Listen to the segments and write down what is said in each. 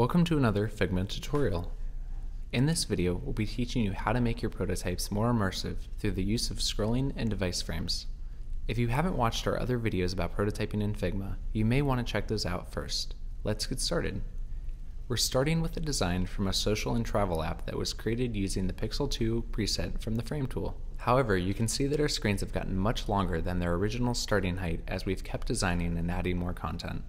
Welcome to another Figma tutorial. In this video, we'll be teaching you how to make your prototypes more immersive through the use of scrolling and device frames. If you haven't watched our other videos about prototyping in Figma, you may want to check those out first. Let's get started. We're starting with a design from a social and travel app that was created using the Pixel 2 preset from the Frame tool. However, you can see that our screens have gotten much longer than their original starting height as we've kept designing and adding more content.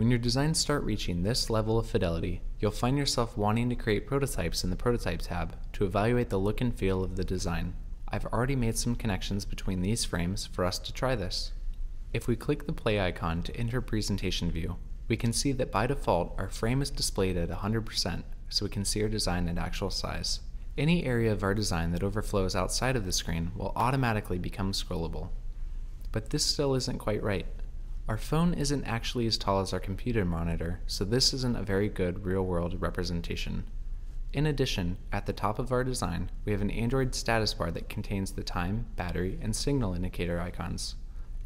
When your designs start reaching this level of fidelity, you'll find yourself wanting to create prototypes in the Prototype tab to evaluate the look and feel of the design. I've already made some connections between these frames for us to try this. If we click the play icon to enter presentation view, we can see that by default our frame is displayed at 100% so we can see our design at actual size. Any area of our design that overflows outside of the screen will automatically become scrollable. But this still isn't quite right. Our phone isn't actually as tall as our computer monitor, so this isn't a very good real-world representation. In addition, at the top of our design, we have an Android status bar that contains the time, battery, and signal indicator icons.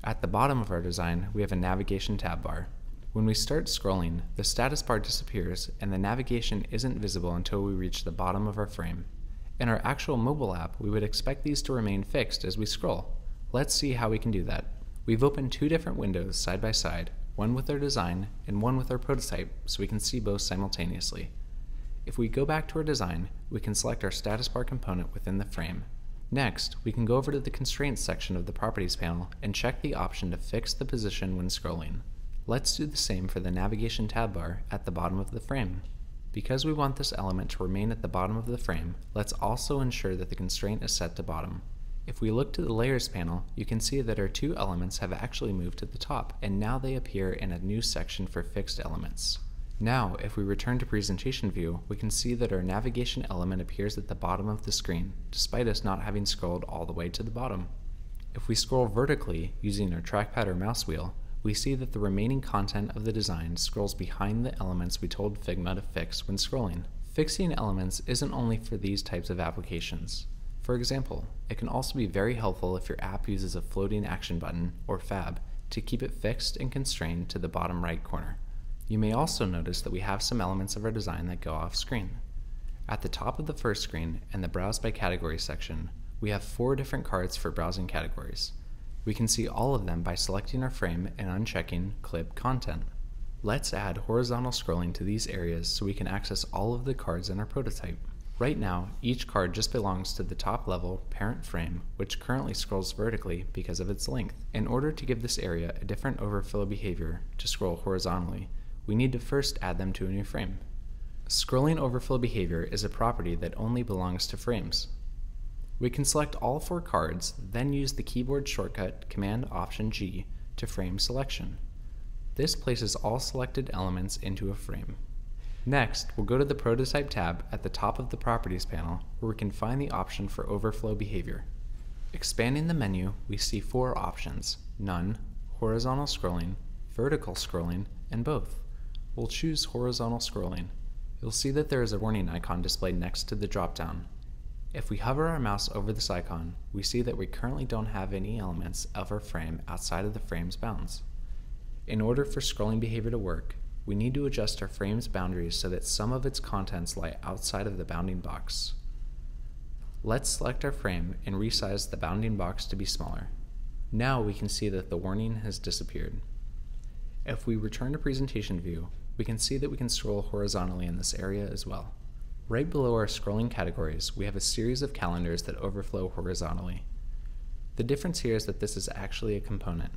At the bottom of our design, we have a navigation tab bar. When we start scrolling, the status bar disappears and the navigation isn't visible until we reach the bottom of our frame. In our actual mobile app, we would expect these to remain fixed as we scroll. Let's see how we can do that. We've opened two different windows side by side, one with our design and one with our prototype, so we can see both simultaneously. If we go back to our design, we can select our status bar component within the frame. Next, we can go over to the Constraints section of the Properties panel and check the option to fix the position when scrolling. Let's do the same for the Navigation tab bar at the bottom of the frame. Because we want this element to remain at the bottom of the frame, let's also ensure that the constraint is set to bottom. If we look to the Layers panel, you can see that our two elements have actually moved to the top, and now they appear in a new section for fixed elements. Now, if we return to Presentation View, we can see that our navigation element appears at the bottom of the screen, despite us not having scrolled all the way to the bottom. If we scroll vertically using our trackpad or mouse wheel, we see that the remaining content of the design scrolls behind the elements we told Figma to fix when scrolling. Fixing elements isn't only for these types of applications. For example, it can also be very helpful if your app uses a floating action button, or FAB, to keep it fixed and constrained to the bottom right corner. You may also notice that we have some elements of our design that go off screen. At the top of the first screen and the Browse by Category section, we have four different cards for browsing categories. We can see all of them by selecting our frame and unchecking Clip Content. Let's add horizontal scrolling to these areas so we can access all of the cards in our prototype. Right now, each card just belongs to the top level parent frame, which currently scrolls vertically because of its length. In order to give this area a different overflow behavior to scroll horizontally, we need to first add them to a new frame. Scrolling overflow behavior is a property that only belongs to frames. We can select all four cards, then use the keyboard shortcut Command Option G to frame selection. This places all selected elements into a frame. Next, we'll go to the Prototype tab at the top of the Properties panel where we can find the option for overflow behavior. Expanding the menu, we see four options, None, Horizontal Scrolling, Vertical Scrolling, and both. We'll choose Horizontal Scrolling. You'll see that there is a warning icon displayed next to the dropdown. If we hover our mouse over this icon, we see that we currently don't have any elements of our frame outside of the frame's bounds. In order for scrolling behavior to work, we need to adjust our frame's boundaries so that some of its contents lie outside of the bounding box. Let's select our frame and resize the bounding box to be smaller. Now we can see that the warning has disappeared. If we return to presentation view, we can see that we can scroll horizontally in this area as well. Right below our scrolling categories, we have a series of calendars that overflow horizontally. The difference here is that this is actually a component.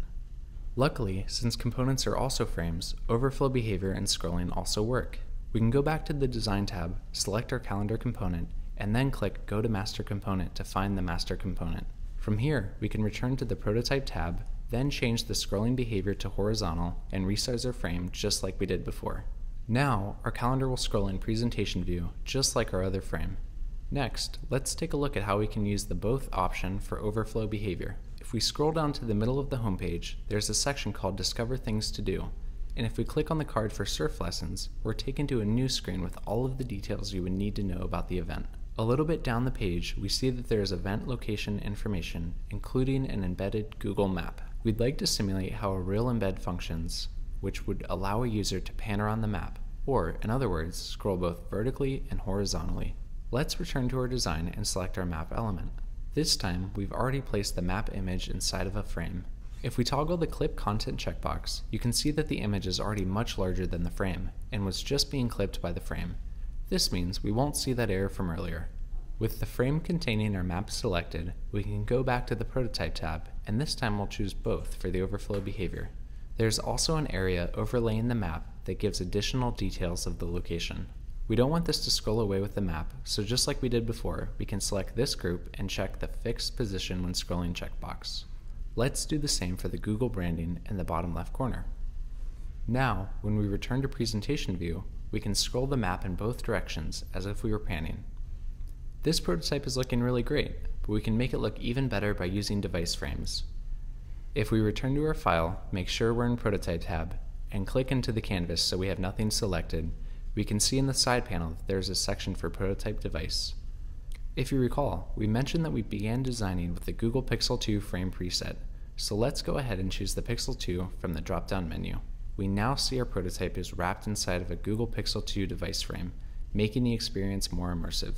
Luckily, since components are also frames, overflow behavior and scrolling also work. We can go back to the Design tab, select our calendar component, and then click Go to Master Component to find the master component. From here, we can return to the Prototype tab, then change the scrolling behavior to horizontal and resize our frame just like we did before. Now, our calendar will scroll in presentation view, just like our other frame. Next, let's take a look at how we can use the both option for overflow behavior. If we scroll down to the middle of the homepage, there's a section called Discover Things to Do, and if we click on the card for surf lessons, we're taken to a new screen with all of the details you would need to know about the event. A little bit down the page, we see that there is event location information, including an embedded Google map. We'd like to simulate how a real embed functions which would allow a user to pan around the map, or in other words, scroll both vertically and horizontally. Let's return to our design and select our map element. This time, we've already placed the map image inside of a frame. If we toggle the Clip Content checkbox, you can see that the image is already much larger than the frame, and was just being clipped by the frame. This means we won't see that error from earlier. With the frame containing our map selected, we can go back to the Prototype tab, and this time we'll choose both for the overflow behavior. There's also an area overlaying the map that gives additional details of the location. We don't want this to scroll away with the map, so just like we did before, we can select this group and check the Fixed Position when Scrolling checkbox. Let's do the same for the Google branding in the bottom left corner. Now, when we return to Presentation View, we can scroll the map in both directions as if we were panning. This prototype is looking really great, but we can make it look even better by using device frames. If we return to our file, make sure we're in Prototype tab, and click into the canvas so we have nothing selected, we can see in the side panel that there's a section for Prototype Device. If you recall, we mentioned that we began designing with the Google Pixel 2 frame preset, so let's go ahead and choose the Pixel 2 from the drop-down menu. We now see our prototype is wrapped inside of a Google Pixel 2 device frame, making the experience more immersive.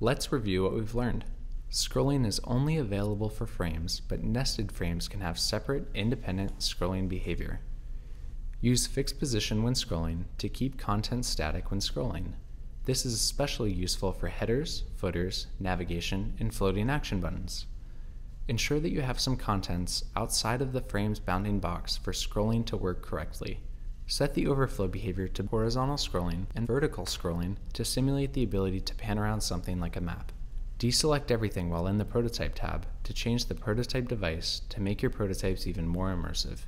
Let's review what we've learned. Scrolling is only available for frames, but nested frames can have separate, independent scrolling behavior. Use fixed position when scrolling to keep content static when scrolling. This is especially useful for headers, footers, navigation, and floating action buttons. Ensure that you have some contents outside of the frame's bounding box for scrolling to work correctly. Set the overflow behavior to horizontal scrolling and vertical scrolling to simulate the ability to pan around something like a map. Deselect everything while in the Prototype tab to change the prototype device to make your prototypes even more immersive.